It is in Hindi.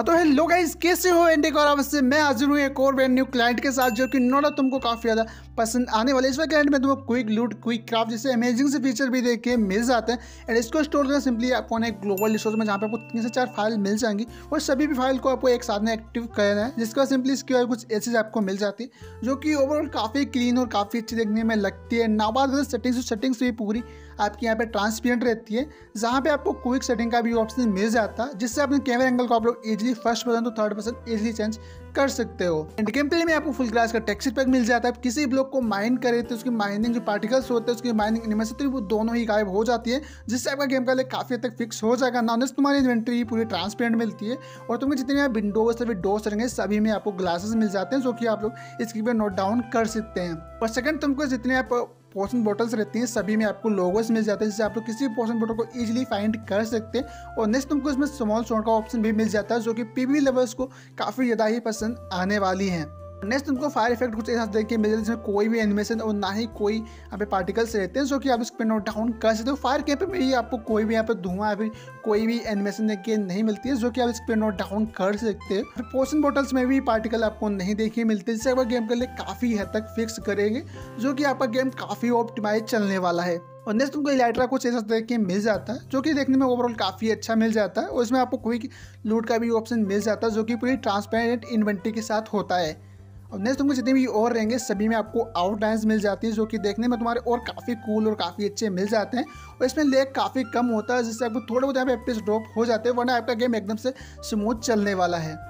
हाँ तो हेलो गाइस कैसे हो? एंडी और अवश्य मैं हाजिर हूँ एक और ब्रांड न्यू क्लाइंट के साथ जो कि नोड़ा तुमको काफ़ी ज़्यादा पसंद आने वाले इस वक्त क्लाइंट में तुमको क्विक लूट क्विक क्राफ्ट जैसे अमेजिंग से फीचर भी देख के मिल जाते हैं। एंड इसको स्टोर करना सिंपली आपको एक ग्लोबल रिसोर्स में जहाँ पे आपको तीन से चार फ़ाइल मिल जाएँगी। और सभी भी फ़ाइल को आपको एक साथ में एक्टिव करना है, जिसका सिंपली इसकी कुछ ऐसी आपको मिल जाती है, जो कि ओवरऑल काफ़ी क्लीन और काफ़ी अच्छी देखने में लगती है। नाबाद सेटिंग्स सेटिंग्स भी पूरी आपकी यहाँ पे ट्रांसपेरेंट रहती है, जहाँ पे आपको क्विक सेटिंग का भी ऑप्शन मिल जाता है, जिससे अपने कैमरा एंगल को आप लोग इजीली फ़र्स्ट पर्सन तो थर्ड पर्सन इजीली चेंज कर सकते हो। एंड गेम प्ले में आपको फुल ग्लास का टेक्सचर पैक मिल जाता है। किसी ब्लॉक को माइन करे तो उसकी माइनिंग जो पार्टिकल्स होते हैं, उसकी माइनिंग एनिमेशन तो वो दोनों ही गायब हो जाती है, जिससे आपका गेम का लिए काफ़ी हद तक फिक्स हो जाएगा। नॉनेस तुम्हारी इन्वेंट्री पूरी ट्रांसपेरेंट मिलती है, और तुम्हें जितने विंडोज़ सभी डोर्स रहेंगे सभी में आपको ग्लासेस मिल जाते हैं, जो कि आप लोग इसकी पे नोट डाउन कर सकते हैं। और सेकंड तुमको जितने आप पोर्सन बॉटल्स रहती हैं, सभी में आपको लोगोस मिल जाते हैं, जिससे आप लोग किसी भी पोर्सन बॉटल को इजीली फाइंड कर सकते हैं। और नेक्स्ट तुमको इसमें स्मॉल शॉट का ऑप्शन भी मिल जाता है, जो कि पीवी लवर्स को काफ़ी ज़्यादा ही पसंद आने वाली हैं। नेक्स्ट उनको फायर इफ़ेक्ट कुछ ऐसा देखिए मिल जाए जिसमें कोई भी एनिमेशन और ना ही कोई यहाँ पे पार्टिकल्स रहते हैं, जो कि आप इस नोट डाउन कर सकते हो। फायर कैप में ही आपको कोई भी यहाँ पे धुआँ या फिर कोई भी एनिमेशन देखिए नहीं मिलती है, जो कि आप इस नोट डाउन कर सकते हो। पोशन बॉटल्स में भी पार्टिकल आपको नहीं देखिए मिलते, जिससे आपका गेम के लिए काफ़ी हद तक फिक्स करेंगे, जो कि आपका गेम काफ़ी ऑप्टिमाइज चलने वाला है। और नेक्स्ट तुमको इलाइट्रा कुछ ऐसा देखने मिल जाता है, जो कि देखने में ओवरऑल काफ़ी अच्छा मिल जाता है, और इसमें आपको कोई लूट का भी ऑप्शन मिल जाता है, जो कि पूरी ट्रांसपेरेंट इन्वेंट्री के साथ होता है। और नेक्स्ट तुमको जितने भी और रहेंगे, सभी में आपको आउटलाइंस मिल जाती हैं, जो कि देखने में तुम्हारे और काफ़ी कूल और काफ़ी अच्छे मिल जाते हैं। और इसमें लेग काफ़ी कम होता है, जिससे आपको थोड़े बहुत यहाँ पे एपिस ड्रॉप हो जाते हैं, वरना आपका गेम एकदम से स्मूथ चलने वाला है।